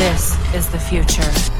This is the future.